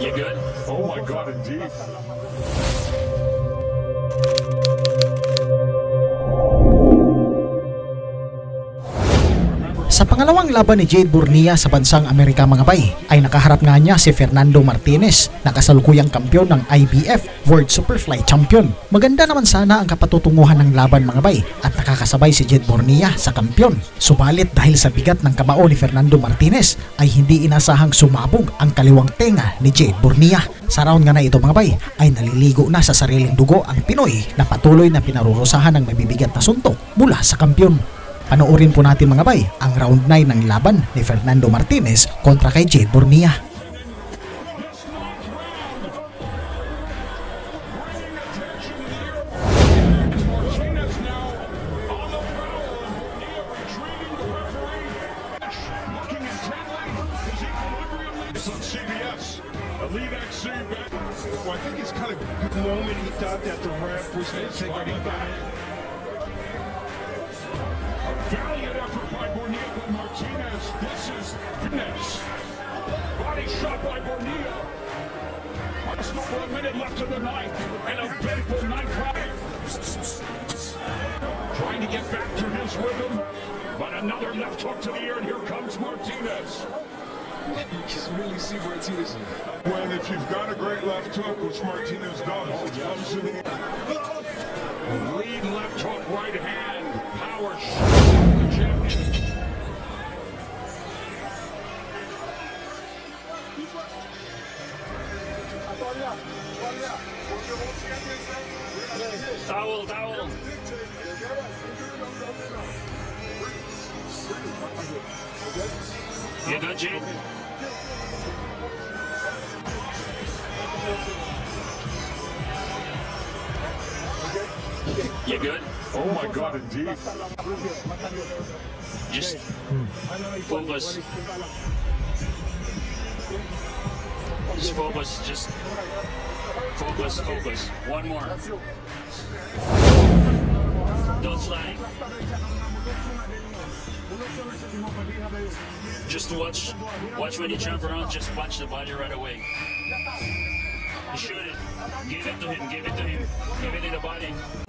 You good? Oh my God, indeed. Pangalawang laban ni Jade Burnia sa bansang Amerika mga bay, ay nakaharap nga niya si Fernando Martinez na kasalukuyang kampyon ng IBF World Superfly Champion. Maganda naman sana ang kapatutunguhan ng laban mga bay at nakakasabay si Jade Burnia sa kampyon. Subalit dahil sa bigat ng kamao ni Fernando Martinez ay hindi inasahang sumabog ang kaliwang tenga ni Jade Burnia. Sa round nga na ito mga bay ay naliligo na sa sariling dugo ang Pinoy na patuloy na pinarurusahan ng mabibigat na suntok mula sa kampyon. Panoorin po natin mga bay ang round 9 ng laban ni Fernando Martinez kontra kay Jade Bornia. Well, I think it's kind of moment he thought that the ref was taking him back. Valiant effort by Bornea, but Martinez. This is fitness. Body shot by Bornea. Just over a minute left in the ninth. And a painful ninth round. Trying to get back to his rhythm. But another left hook to the ear, and here comes Martinez. You can really see Martinez. Well, if you've got a great left hook, which Martinez does, it comes to the lead left hook, right hand, Towel, towel. You good, Jade? You good? Oh my God, indeed. Just focus. Just focus. Just focus. Focus. One more. Don't slide. Just watch. Watch when you jump around. Just watch the body right away. Shoot it. Give it to him. Give it to him. Give it to the body.